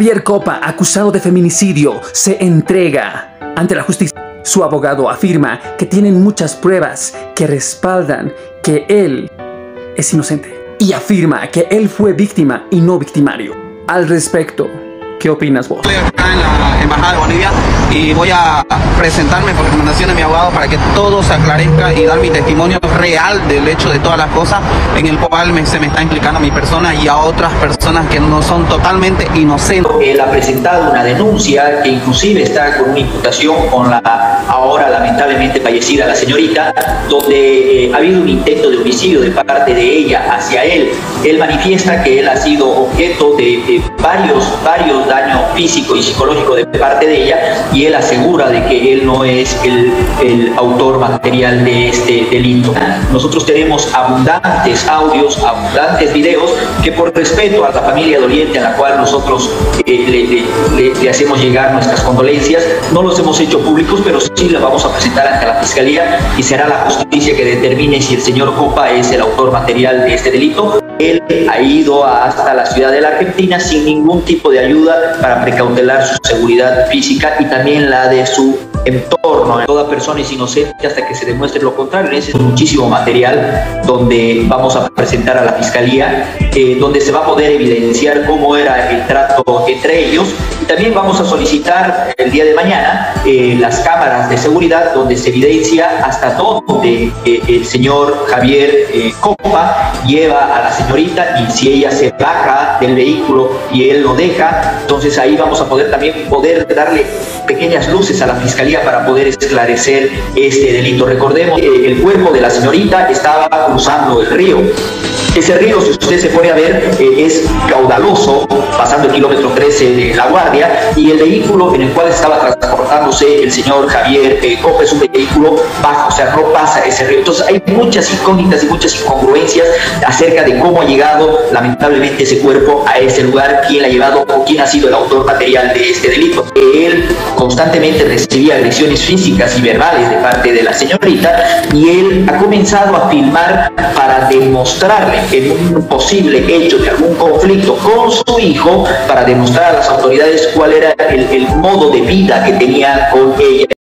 Javier Copa, acusado de feminicidio, se entrega ante la justicia. Su abogado afirma que tienen muchas pruebas que respaldan que él es inocente y afirma que él fue víctima y no victimario. Al respecto, ¿Qué opinas vos? Estoy acá en la Embajada de Bolivia y voy a presentarme por recomendación de mi abogado para que todo se aclarezca y dar mi testimonio real del hecho de todas las cosas en el cual me, se me está implicando a mi persona y a otras personas que no son totalmente inocentes. Él ha presentado una denuncia que inclusive está con una imputación con la ahora lamentablemente fallecida la señorita, donde eh, ha habido un intento de homicidio de parte de ella hacia él. Él manifiesta que él ha sido objeto de, de varios, varios daño físico y psicológico de parte de ella y él asegura de que él no es el, el autor material de este delito. Nosotros tenemos abundantes audios, abundantes videos que por respeto a la familia doliente a la cual nosotros eh, le, le, le, hacemos llegar nuestras condolencias, no los hemos hecho públicos, pero sí los vamos a presentar ante la Fiscalía y será la justicia que determine si el señor Copa es el autor material de este delito. Él ha ido hasta la ciudad de la Argentina sin ningún tipo de ayuda para precautelar su seguridad física y también la de su entorno. Toda persona es inocente hasta que se demuestre lo contrario. Ese es muchísimo material donde vamos a presentar a la Fiscalía, eh, donde se va a poder evidenciar cómo era el trato entre ellos. Y también vamos a solicitar el día de mañana eh, las cámaras de seguridad donde se evidencia hasta donde eh, el señor Javier Copa lleva a la señorita y si ella se baja del vehículo y él lo deja, entonces ahí vamos a poder también poder darle pequeñas luces a la Fiscalía para poder esclarecer este delito. Recordemos que el cuerpo de la señorita estaba cruzando el río. Ese río, si usted se pone a ver, eh, es caudaloso, pasando el kilómetro 13 de La Guardia, y el vehículo en el cual estaba transportándose el señor Javier eh, Copa es un vehículo bajo, o sea, no pasa ese río. Entonces hay muchas incógnitas y muchas incongruencias acerca de cómo ha llegado lamentablemente ese cuerpo a ese lugar, quién la ha llevado o quién ha sido el autor material de este delito. Él constantemente recibía agresiones físicas y verbales de parte de la señorita y él ha comenzado a filmar para demostrarle en un posible hecho de algún conflicto con su hijo para demostrar a las autoridades cuál era el, el modo de vida que tenía con ella.